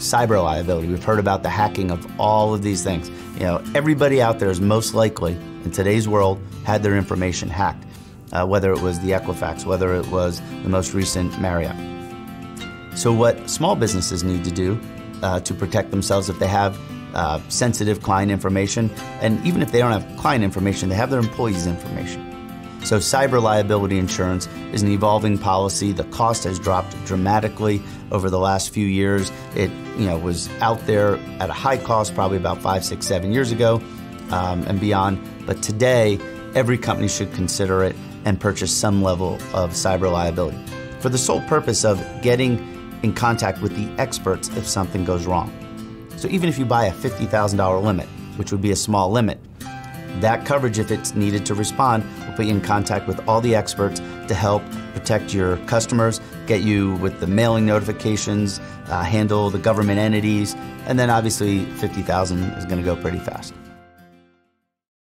cyber liability. We've heard about the hacking of all of these things. You know, everybody out there is most likely in today's world had their information hacked, uh, whether it was the Equifax, whether it was the most recent Marriott. So, what small businesses need to do uh, to protect themselves if they have uh, sensitive client information, and even if they don't have client information, they have their employees' information. So, cyber liability insurance is an evolving policy. The cost has dropped dramatically over the last few years. It, you know, was out there at a high cost probably about five, six, seven years ago um, and beyond. But today, every company should consider it and purchase some level of cyber liability for the sole purpose of getting in contact with the experts if something goes wrong. So even if you buy a $50,000 limit, which would be a small limit, that coverage, if it's needed to respond, will put you in contact with all the experts to help protect your customers, get you with the mailing notifications, uh, handle the government entities, and then obviously 50,000 is going to go pretty fast.